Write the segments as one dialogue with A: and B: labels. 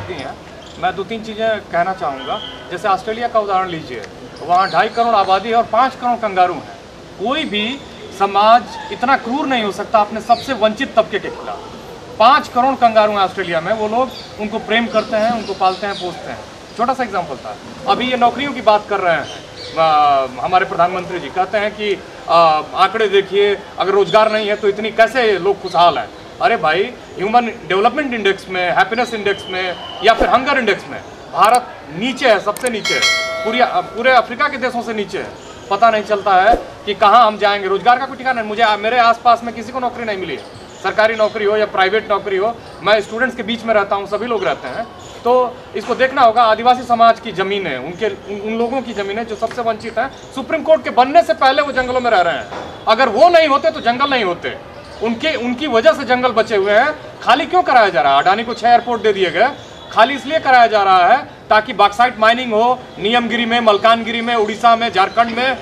A: दी हैं। मैं दो तीन चीज़ें कहना चाहूँगा। जैसे ऑस्ट्रेलिया का उदाहरण लीजिए। वहाँ ढाई करोड़ आबादी है और पाँच करोड़ कंगारू हैं। कोई भी समाज इतना क्रूर नहीं हो सकता अपने सबसे वंचित तबके के खिलाफ। पाँच करोड़ कंगारू हैं ऑस्ट्रेलिया में। वो लोग उनको प्रेम करते हैं उनको पालते हैं पोसते हैं। छोटा सा एग्ज़ाम्पल था। अभी ये नौकरियों की बात कर रहे हैं। आ, हमारे प्रधानमंत्री जी कहते हैं कि आंकड़े देखिए अगर रोज़गार नहीं है तो इतनी कैसे लोग खुशहाल हैं? अरे भाई ह्यूमन डेवलपमेंट इंडेक्स में हैप्पीनेस इंडेक्स में या फिर हंगर इंडेक्स में भारत नीचे है सबसे नीचे है। पूरी पूरे अफ्रीका के देशों से नीचे है। पता नहीं चलता है कि कहाँ हम जाएँगे। रोज़गार का कोई ठिकाना नहीं। मुझे मेरे आसपास में किसी को नौकरी नहीं मिली है। सरकारी नौकरी हो या प्राइवेट नौकरी हो मैं स्टूडेंट्स के बीच में रहता हूँ सभी लोग रहते हैं। तो इसको देखना होगा आदिवासी समाज की ज़मीन है उनके उन, उन लोगों की ज़मीन है जो सबसे वंचित है। सुप्रीम कोर्ट के बनने से पहले वो जंगलों में रह रहे हैं। अगर वो नहीं होते तो जंगल नहीं होते। उनके, उनकी वजह से जंगल बचे हुए हैं। खाली क्यों कराया जा रहा है? अडानी को छह एयरपोर्ट दे दिए गए। खाली इसलिए कराया जा रहा है ताकि बाक्साइट माइनिंग हो, नियमगिरी में, मलकानगिरी में, उड़ीसा में, झारखंड में,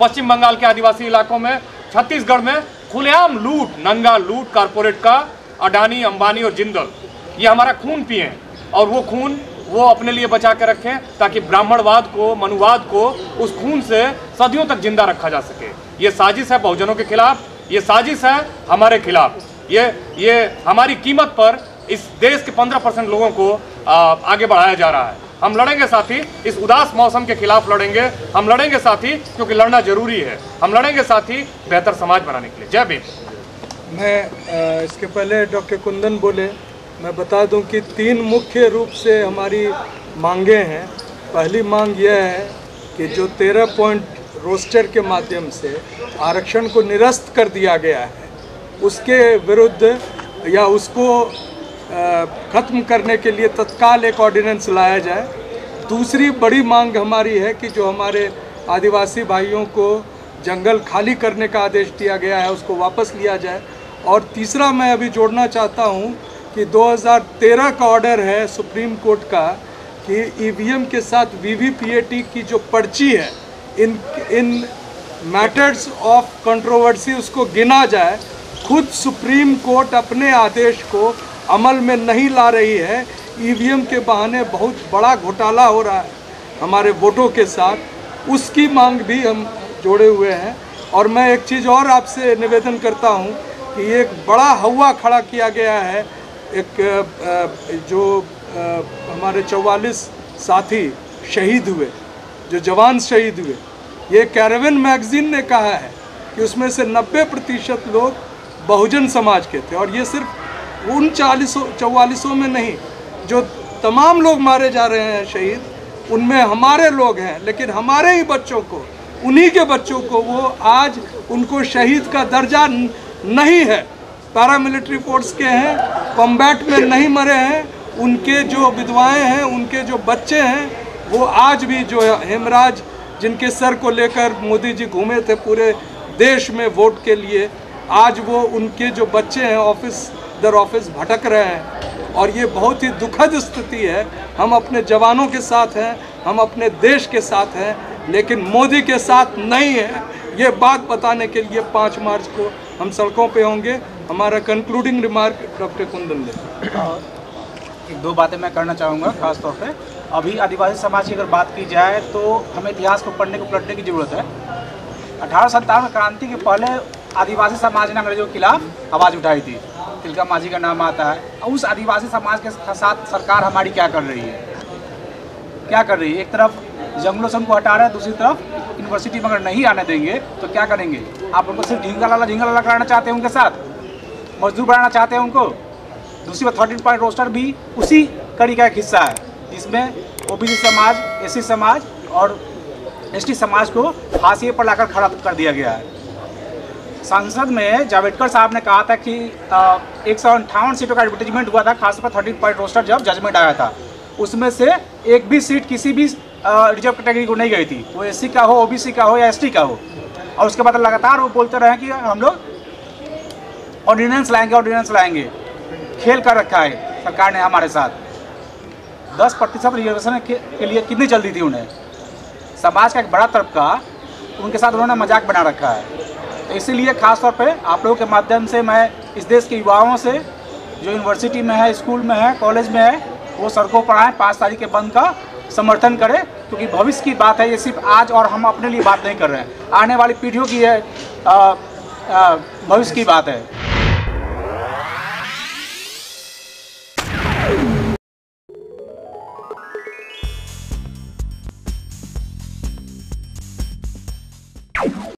A: पश्चिम बंगाल के आदिवासी इलाकों में, छत्तीसगढ़ में खुलेआम लूट, नंगा लूट कारपोरेट का अडानी, अंबानी और जिंदल। ये हमारा खून पिए और वो खून वो अपने लिए बचा के रखें ताकि ब्राह्मणवाद को, मनुवाद को उस खून से सदियों तक ज़िंदा रखा जा सके। ये साजिश है बहुजनों के खिलाफ। ये साजिश है हमारे खिलाफ। ये ये हमारी कीमत पर इस देश के पंद्रह परसेंट लोगों को आ, आगे बढ़ाया जा रहा है। हम लड़ेंगे साथी इस उदास मौसम के खिलाफ लड़ेंगे। हम लड़ेंगे साथी क्योंकि लड़ना ज़रूरी है। हम लड़ेंगे साथी बेहतर समाज बनाने के लिए। जय भीम।
B: मैं इसके पहले डॉक्टर कुंदन बोले मैं बता दूँ कि तीन मुख्य रूप से हमारी मांगे हैं। पहली मांग यह है कि जो तेरह पॉइंट रोस्टर के माध्यम से आरक्षण को निरस्त कर दिया गया है। उसके विरुद्ध या उसको ख़त्म करने के लिए तत्काल एक ऑर्डिनेंस लाया जाए। दूसरी बड़ी मांग हमारी है कि जो हमारे आदिवासी भाइयों को जंगल खाली करने का आदेश दिया गया है, उसको वापस लिया जाए। और तीसरा मैं अभी जोड़ना चाहता हूँ कि 2013 का ऑर्डर है सुप्रीम कोर्ट का कि ईवीएम के साथ वीवीपीएटी की जो पर्ची है in in matters of controversy उसको गिना जाए, खुद सुप्रीम कोर्ट अपने आदेश को अमल में नहीं ला रही है। ईवीएम के बहाने बहुत बड़ा घोटाला हो रहा है हमारे वोटों के साथ। उसकी मांग भी हम जोड़े हुए हैं। और मैं एक चीज़ और आपसे निवेदन करता हूँ कि एक बड़ा हवा खड़ा किया गया है। एक जो हमारे चौवालीस साथी शहीद हुए। जो जवान शहीद हुए। ये कैरेवन मैगजीन ने कहा है कि उसमें से 90 प्रतिशत लोग बहुजन समाज के थे। और ये सिर्फ़ उन चालीसों, चौवालीसों में नहीं, जो तमाम लोग मारे जा रहे हैं शहीद, उनमें हमारे लोग हैं। लेकिन हमारे ही बच्चों को, उन्हीं के बच्चों को वो आज उनको शहीद का दर्जा नहीं है। पैरामिलिट्री फोर्स के हैं, कॉम्बैट में नहीं मरे हैं। उनके जो विधवाएँ हैं, उनके जो बच्चे हैं वो आज भी जो हेमराज, जिनके सर को लेकर मोदी जी घूमे थे पूरे देश में वोट के लिए, आज वो उनके जो बच्चे हैं ऑफ़िस, दर ऑफ़िस भटक रहे हैं। और ये बहुत ही दुखद स्थिति है। हम अपने जवानों के साथ हैं, हम अपने देश के साथ हैं, लेकिन मोदी के साथ नहीं है। ये बात बताने के लिए पाँच मार्च को हम सड़कों पे होंगे। हमारा कंक्लूडिंग रिमार्क डॉक्टर कुंदन
C: ने दो बातें मैं करना चाहूँगा खास तौर पे। अभी आदिवासी समाज की अगर बात की जाए तो हमें इतिहास को पढ़ने को पलटने की ज़रूरत है। अठारह सत्तावन क्रांति के पहले आदिवासी समाज ने अंग्रेज़ों के खिलाफ आवाज़ उठाई थी। तिलका माझी का नाम आता है। और उस आदिवासी समाज के साथ सरकार हमारी क्या कर रही है? क्या कर रही है? एक तरफ़ जंगलों से उनको हटा रहे हैं, दूसरी तरफ़ यूनिवर्सिटी में अगर नहीं आने देंगे तो क्या करेंगे? आप उनको सिर्फ़ झींगा लाला झींगा लाला कराना चाहते हैं उनके साथ? मजदूर बनाना चाहते हैं उनको? दूसरी बात थर्टीन पॉइंट रोस्टर भी उसी कड़ी का एक हिस्सा है। जिसमें ओबीसी समाज, एससी समाज और एसटी समाज को फांसी पर लाकर खड़ा कर दिया गया है। संसद में जावेडकर साहब ने कहा था कि एक सौ अंठावन सीटों का एडवर्टीजमेंट हुआ था खासतौर पर थर्टीन पॉइंट रोस्टर जब जजमेंट आया था। उसमें से एक भी सीट किसी भी रिज़र्व कैटेगरी को नहीं गई थी। वो एससी का हो, ओबीसी का हो या एसटी का हो। और उसके बाद लगातार वो बोलते रहे कि हम लोग ऑर्डिनेंस लाएँगे ऑर्डिनेंस लाएँगे। खेल कर रखा है सरकार ने हमारे साथ। दस प्रतिशत रिजर्वेशन के लिए कितनी जल्दी थी उन्हें? समाज का एक बड़ा तबका उनके साथ उन्होंने मज़ाक बना रखा है। तो इसीलिए ख़ास तौर पे आप लोगों के माध्यम से मैं इस देश के युवाओं से, जो यूनिवर्सिटी में है स्कूल में है कॉलेज में है, वो सड़कों पर आए पाँच तारीख के बंद का समर्थन करें, क्योंकि भविष्य की बात है, ये सिर्फ़ आज और हम अपने लिए बात नहीं कर रहे हैं। आने वाली पीढ़ियों की है भविष्य की बात है।